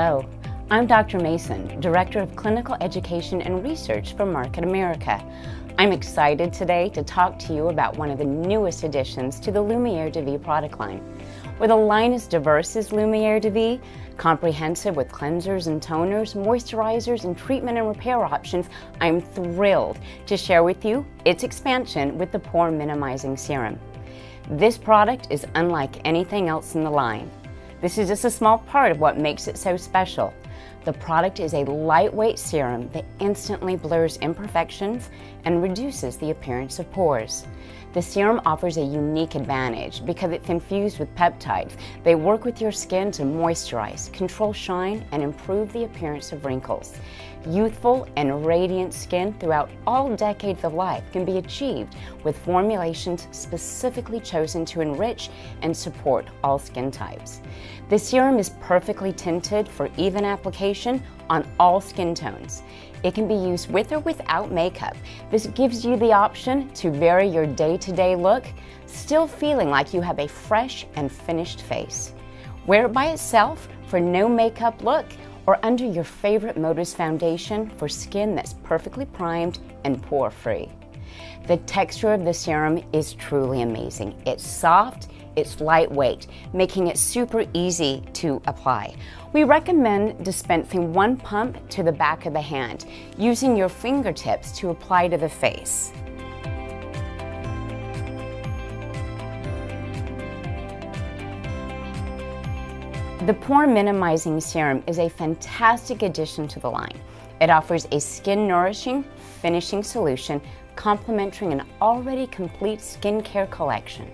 Hello, I'm Dr. Mason, Director of Clinical Education and Research for Market America. I'm excited today to talk to you about one of the newest additions to the Lumiere de Vie product line. With a line as diverse as Lumiere de Vie, comprehensive with cleansers and toners, moisturizers, and treatment and repair options, I'm thrilled to share with you its expansion with the Pore Minimizing Serum. This product is unlike anything else in the line. This is just a small part of what makes it so special. The product is a lightweight serum that instantly blurs imperfections and reduces the appearance of pores. The serum offers a unique advantage because it's infused with peptides. They work with your skin to moisturize, control shine, and improve the appearance of wrinkles. Youthful and radiant skin throughout all decades of life can be achieved with formulations specifically chosen to enrich and support all skin types. The serum is perfectly tinted for even application on all skin tones. It can be used with or without makeup. This gives you the option to vary your day-to-day -day look, still feeling like you have a fresh and finished face. Wear it by itself for no makeup look or under your favorite Motives foundation for skin that's perfectly primed and pore free. The texture of the serum is truly amazing. It's soft, it's lightweight, making it super easy to apply. We recommend dispensing one pump to the back of the hand, using your fingertips to apply to the face. The Pore Minimizing Serum is a fantastic addition to the line. It offers a skin nourishing, finishing solution complementing an already complete skincare collection.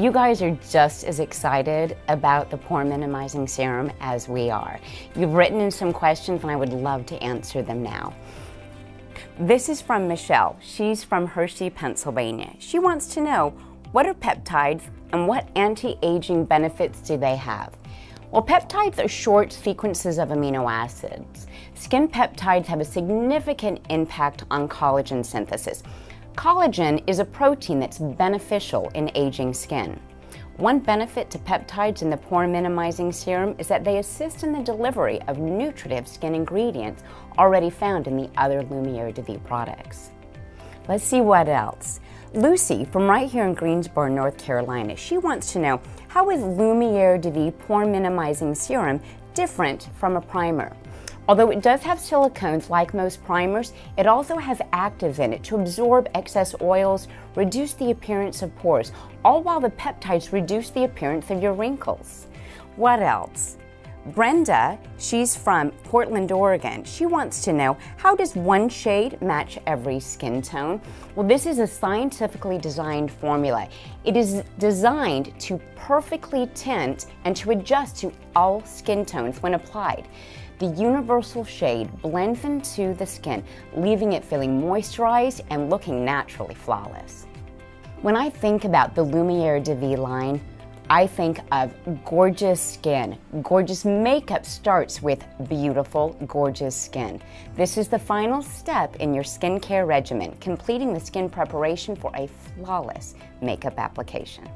You guys are just as excited about the pore minimizing serum as we are. You've written in some questions and I would love to answer them now. This is from Michelle. She's from Hershey, Pennsylvania. She wants to know what are peptides and what anti-aging benefits do they have? Well, peptides are short sequences of amino acids. Skin peptides have a significant impact on collagen synthesis. Collagen is a protein that's beneficial in aging skin. One benefit to peptides in the pore minimizing serum is that they assist in the delivery of nutritive skin ingredients already found in the other Lumiere de products. Let's see what else. Lucy from right here in Greensboro, North Carolina, she wants to know how is Lumiere de Pore Minimizing Serum different from a primer? Although it does have silicones like most primers, it also has actives in it to absorb excess oils, reduce the appearance of pores, all while the peptides reduce the appearance of your wrinkles. What else? Brenda, she's from Portland, Oregon. She wants to know how does one shade match every skin tone? Well, this is a scientifically designed formula. It is designed to perfectly tint and to adjust to all skin tones when applied. The universal shade blends into the skin, leaving it feeling moisturized and looking naturally flawless. When I think about the Lumiere de Vie line, I think of gorgeous skin. Gorgeous makeup starts with beautiful, gorgeous skin. This is the final step in your skincare regimen, completing the skin preparation for a flawless makeup application.